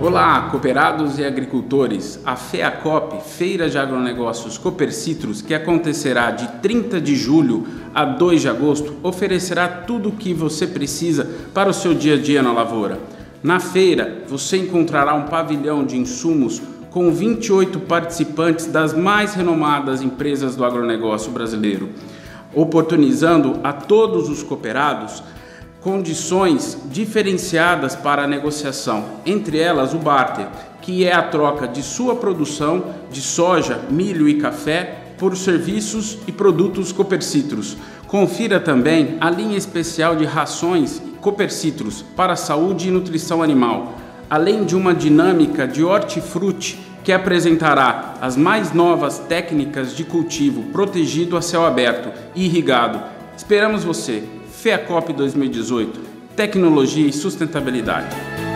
Olá, cooperados e agricultores. A FEACOP, Feira de Agronegócios Copercitros, que acontecerá de 30 de julho a 2 de agosto, oferecerá tudo o que você precisa para o seu dia a dia na lavoura. Na feira, você encontrará um pavilhão de insumos com 28 participantes das mais renomadas empresas do agronegócio brasileiro, oportunizando a todos os cooperados condições diferenciadas para a negociação, entre elas o barter, que é a troca de sua produção de soja, milho e café por serviços e produtos Copercitros. Confira também a linha especial de rações Copercitros para saúde e nutrição animal, além de uma dinâmica de hortifruti que apresentará as mais novas técnicas de cultivo protegido a céu aberto e irrigado. Esperamos você! FEACOP 2018 Tecnologia e Sustentabilidade.